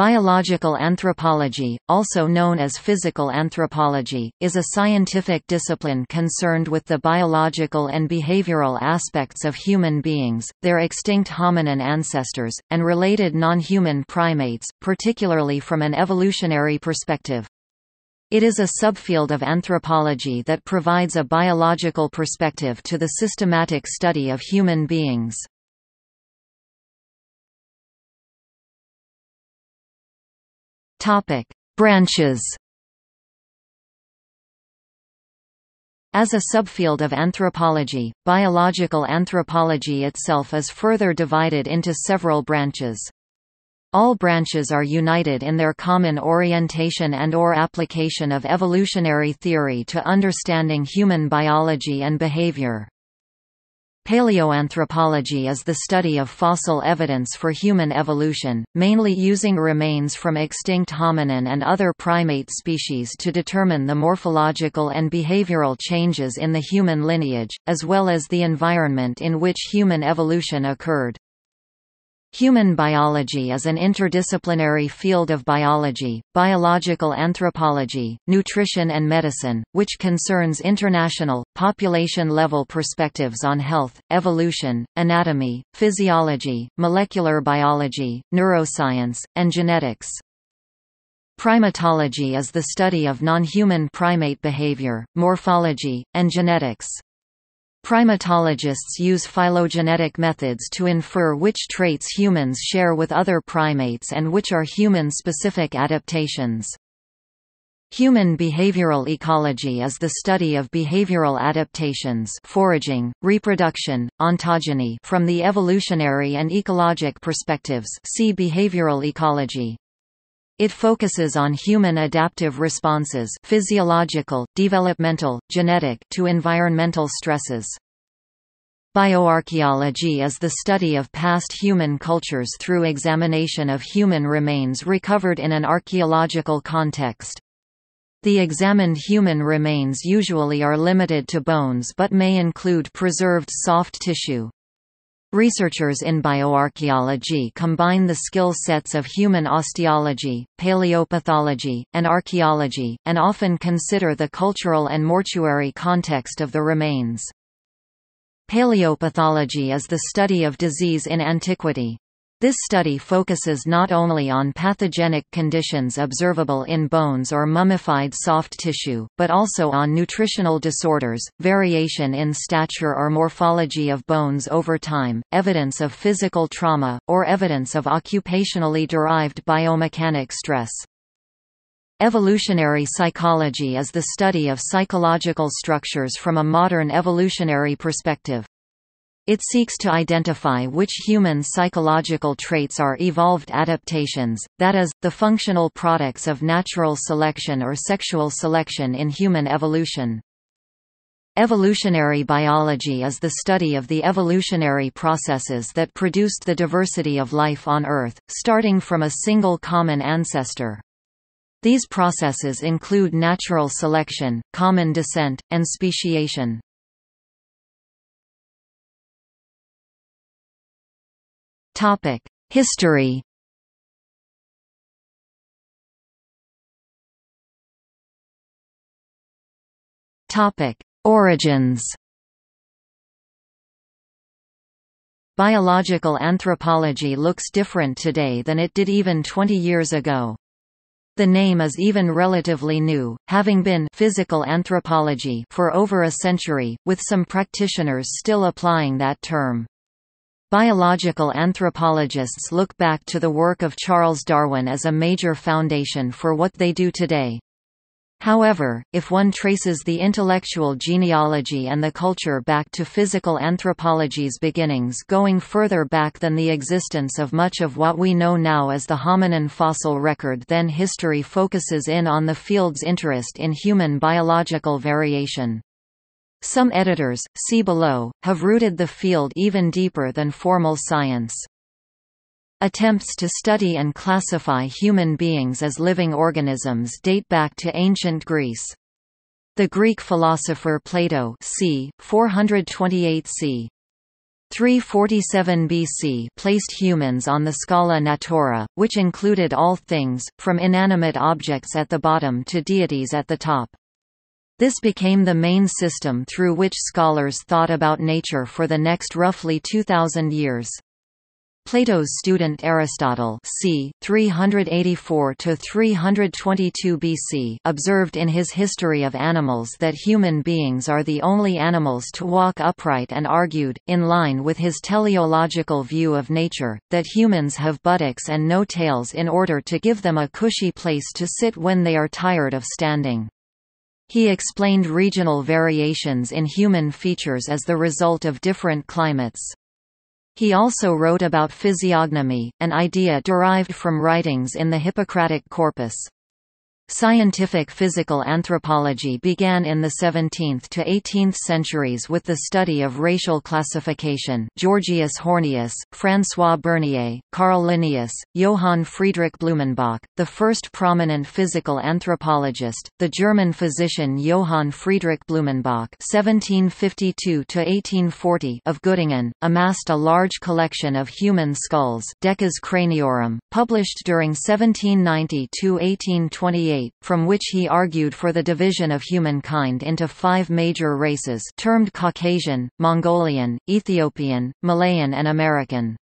Biological anthropology, also known as physical anthropology, is a scientific discipline concerned with the biological and behavioral aspects of human beings, their extinct hominin ancestors, and related non-human primates, particularly from an evolutionary perspective. It is a subfield of anthropology that provides a biological perspective to the systematic study of human beings. Topic: Branches. As a subfield of anthropology, biological anthropology itself is further divided into several branches. All branches are united in their common orientation and or application of evolutionary theory to understanding human biology and behavior. Paleoanthropology is the study of fossil evidence for human evolution, mainly using remains from extinct hominin and other primate species to determine the morphological and behavioral changes in the human lineage, as well as the environment in which human evolution occurred. Human biology is an interdisciplinary field of biology, biological anthropology, nutrition and medicine, which concerns international, population-level perspectives on health, evolution, anatomy, physiology, molecular biology, neuroscience, and genetics. Primatology is the study of non-human primate behavior, morphology, and genetics. Primatologists use phylogenetic methods to infer which traits humans share with other primates and which are human-specific adaptations. Human behavioral ecology is the study of behavioral adaptations foraging, reproduction, ontogeny from the evolutionary and ecologic perspectives see behavioral ecology. It focuses on human adaptive responses physiological, developmental, genetic to environmental stresses. Bioarchaeology is the study of past human cultures through examination of human remains recovered in an archaeological context. The examined human remains usually are limited to bones but may include preserved soft tissue. Researchers in bioarchaeology combine the skill sets of human osteology, paleopathology, and archaeology, and often consider the cultural and mortuary context of the remains. Paleopathology is the study of disease in antiquity. This study focuses not only on pathogenic conditions observable in bones or mummified soft tissue, but also on nutritional disorders, variation in stature or morphology of bones over time, evidence of physical trauma, or evidence of occupationally derived biomechanic stress. Evolutionary psychology is the study of psychological structures from a modern evolutionary perspective. It seeks to identify which human psychological traits are evolved adaptations, that is, the functional products of natural selection or sexual selection in human evolution. Evolutionary biology is the study of the evolutionary processes that produced the diversity of life on Earth, starting from a single common ancestor. These processes include natural selection, common descent, and speciation. Topic: History. Topic: Origins. Biological anthropology looks different today than it did even 20 years ago. The name is even relatively new, having been physical anthropology for over a century, with some practitioners still applying that term. Biological anthropologists look back to the work of Charles Darwin as a major foundation for what they do today. However, if one traces the intellectual genealogy and the culture back to physical anthropology's beginnings going further back than the existence of much of what we know now as the hominin fossil record then history focuses in on the field's interest in human biological variation. Some editors, see below, have rooted the field even deeper than formal science. Attempts to study and classify human beings as living organisms date back to ancient Greece. The Greek philosopher Plato c. 428 c. 347 BC placed humans on the Scala Natura, which included all things, from inanimate objects at the bottom to deities at the top. This became the main system through which scholars thought about nature for the next roughly 2,000 years. Plato's student Aristotle c. 384–322 BC observed in his History of Animals that human beings are the only animals to walk upright and argued, in line with his teleological view of nature, that humans have buttocks and no tails in order to give them a cushy place to sit when they are tired of standing. He explained regional variations in human features as the result of different climates. He also wrote about physiognomy, an idea derived from writings in the Hippocratic corpus. Scientific physical anthropology began in the 17th to 18th centuries with the study of racial classification. Georgius Hornius, François Bernier, Carl Linnaeus, Johann Friedrich Blumenbach, the first prominent physical anthropologist, the German physician Johann Friedrich Blumenbach (1752–1840) of Göttingen, amassed a large collection of human skulls Decas Craniorum, published during 1790–1828 from which he argued for the division of humankind into five major races termed Caucasian, Mongolian, Ethiopian, Malayan and American.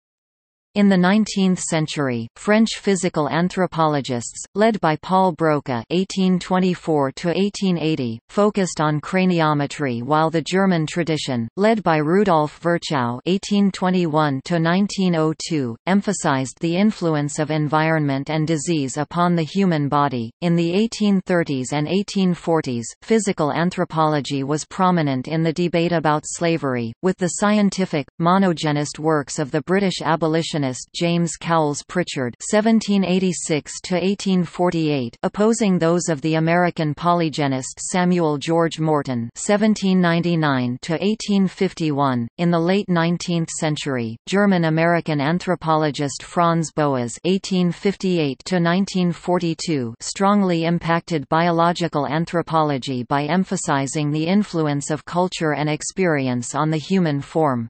In the 19th century, French physical anthropologists, led by Paul Broca (1824–1880), focused on craniometry, while the German tradition, led by Rudolf Virchow (1821–1902), emphasized the influence of environment and disease upon the human body. In the 1830s and 1840s, physical anthropology was prominent in the debate about slavery, with the scientific, monogenist works of the British abolitionists James Cowles Prichard (1786–1848), opposing those of the American polygenist Samuel George Morton (1799–1851). In the late 19th century, German-American anthropologist Franz Boas (1858–1942) strongly impacted biological anthropology by emphasizing the influence of culture and experience on the human form.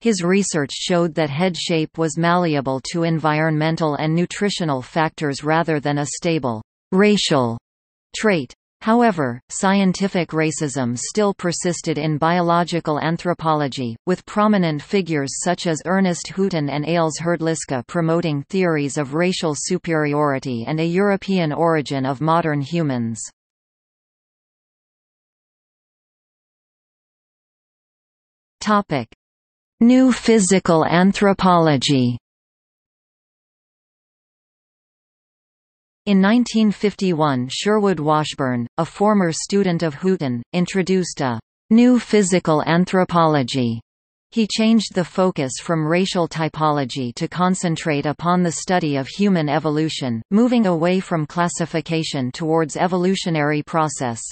His research showed that head shape was malleable to environmental and nutritional factors rather than a stable, racial trait. However, scientific racism still persisted in biological anthropology, with prominent figures such as Ernest Hooton and Ales Hrdlicka promoting theories of racial superiority and a European origin of modern humans. New physical anthropology In 1951 Sherwood Washburn, a former student of Hooton, introduced a «new physical anthropology». He changed the focus from racial typology to concentrate upon the study of human evolution, moving away from classification towards evolutionary process.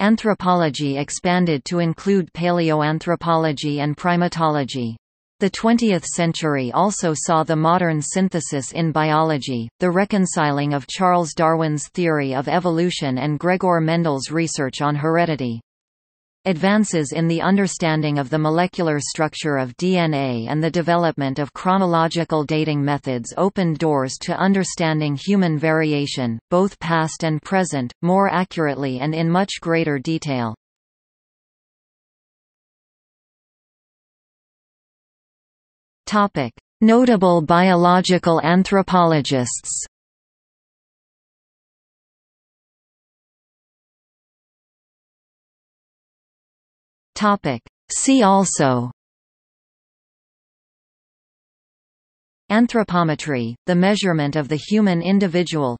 Anthropology expanded to include paleoanthropology and primatology. The 20th century also saw the modern synthesis in biology, the reconciling of Charles Darwin's theory of evolution and Gregor Mendel's research on heredity. Advances in the understanding of the molecular structure of DNA and the development of chronological dating methods opened doors to understanding human variation, both past and present, more accurately and in much greater detail. Notable biological anthropologists Topic. See also Anthropometry, the measurement of the human individual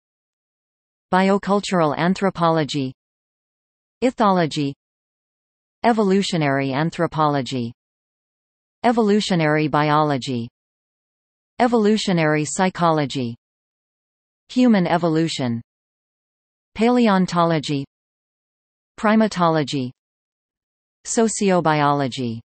Biocultural anthropology Ethology Evolutionary anthropology Evolutionary biology Evolutionary psychology Human evolution Paleontology Primatology Sociobiology